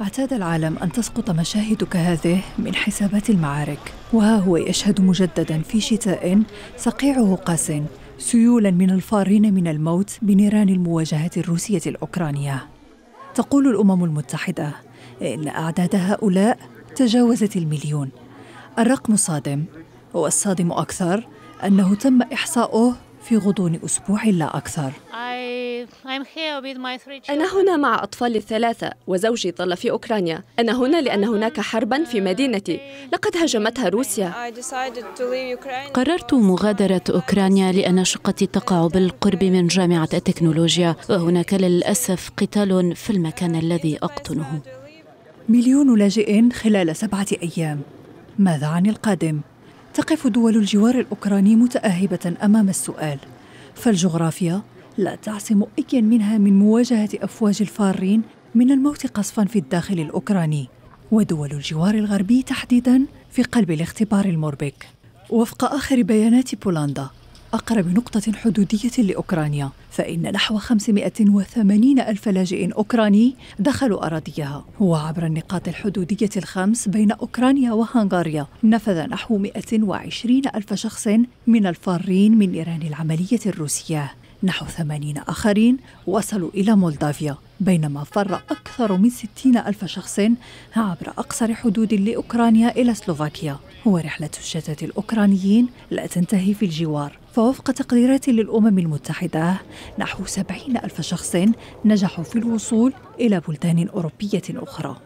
أعتاد العالم أن تسقط مشاهد كهذه من حسابات المعارك. وها هو يشهد مجددا في شتاء صقيعه قاس سيولا من الفارين من الموت بنيران المواجهة الروسية الأوكرانية. تقول الأمم المتحدة إن أعداد هؤلاء تجاوزت المليون. الرقم صادم والصادم أكثر أنه تم إحصاؤه في غضون أسبوع لا أكثر. أنا هنا مع أطفالي الثلاثة وزوجي ظل في أوكرانيا. أنا هنا لأن هناك حربا في مدينتي. لقد هاجمتها روسيا. قررت مغادرة أوكرانيا لأن شقتي تقع بالقرب من جامعة التكنولوجيا وهناك للأسف قتال في المكان الذي أقطنه. مليون لاجئ خلال سبعة أيام. ماذا عن القادم؟ تقف دول الجوار الأوكراني متأهبة أمام السؤال. فالجغرافيا لا تعصم أي منها من مواجهة أفواج الفارين من الموت قصفا في الداخل الأوكراني ودول الجوار الغربي تحديدا في قلب الاختبار المربك. وفق آخر بيانات بولندا أقرب نقطة حدودية لأوكرانيا فإن نحو 580 ألف لاجئ أوكراني دخلوا أراضيها. وعبر النقاط الحدودية الخمس بين أوكرانيا وهنغاريا نفذ نحو 120 ألف شخص من الفارين من نيران العملية الروسية. نحو 80 آخرين وصلوا إلى مولدافيا بينما فر أكثر من 60 ألف شخص عبر أقصر حدود لأوكرانيا إلى سلوفاكيا. ورحلة الشتات الأوكرانيين لا تنتهي في الجوار. فوفق تقديرات للأمم المتحدة نحو 70 ألف شخص نجحوا في الوصول إلى بلدان أوروبية أخرى.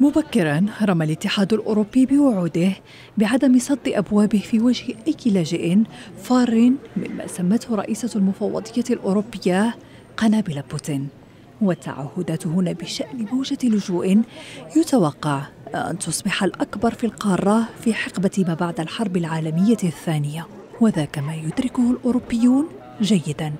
مبكرا رمى الاتحاد الأوروبي بوعوده بعدم سد أبوابه في وجه أي لاجئ فار مما سمته رئيسة المفوضية الأوروبية قنابل بوتين. والتعهدات هنا بشأن موجة لجوء يتوقع أن تصبح الأكبر في القارة في حقبة ما بعد الحرب العالمية الثانية وذاك ما يدركه الأوروبيون جيدا.